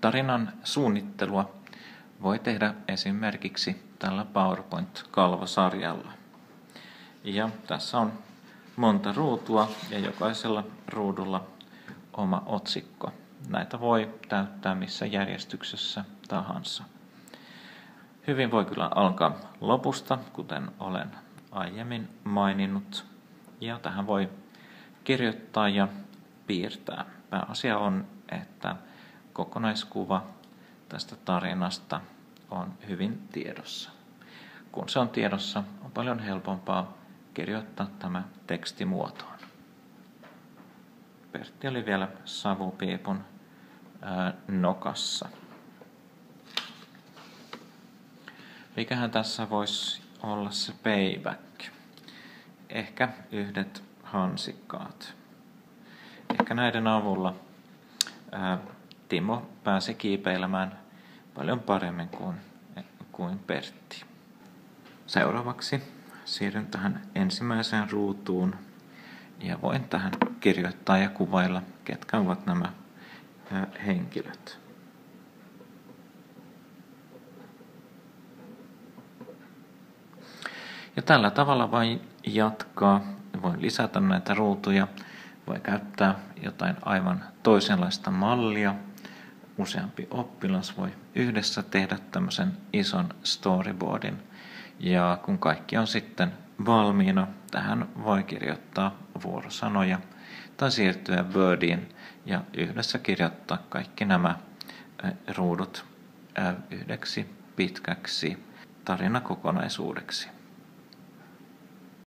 Tarinan suunnittelua voi tehdä esimerkiksi tällä PowerPoint-kalvosarjalla. Ja tässä on monta ruutua ja jokaisella ruudulla oma otsikko. Näitä voi täyttää missä järjestyksessä tahansa. Hyvin voi kyllä alkaa lopusta, kuten olen aiemmin maininnut. Ja tähän voi kirjoittaa ja piirtää. Pääasia on, että kokonaiskuva tästä tarinasta on hyvin tiedossa. Kun se on tiedossa, on paljon helpompaa kirjoittaa tämä tekstimuotoon. Pertti oli vielä savupiipun nokassa. Mikähän tässä voisi olla se payback? Ehkä yhdet hansikkaat. Ehkä näiden avulla ää, Timo pääsi kiipeilemään paljon paremmin kuin, kuin Pertti. Seuraavaksi siirryn tähän ensimmäiseen ruutuun ja voin tähän kirjoittaa ja kuvailla, ketkä ovat nämä henkilöt. Ja tällä tavalla vain jatkaa. Voin lisätä näitä ruutuja. Voi käyttää jotain aivan toisenlaista mallia. Useampi oppilas voi yhdessä tehdä tämmöisen ison storyboardin. Ja kun kaikki on sitten valmiina, tähän voi kirjoittaa vuorosanoja tai siirtyä Wordiin ja yhdessä kirjoittaa kaikki nämä ruudut yhdeksi pitkäksi tarinakokonaisuudeksi.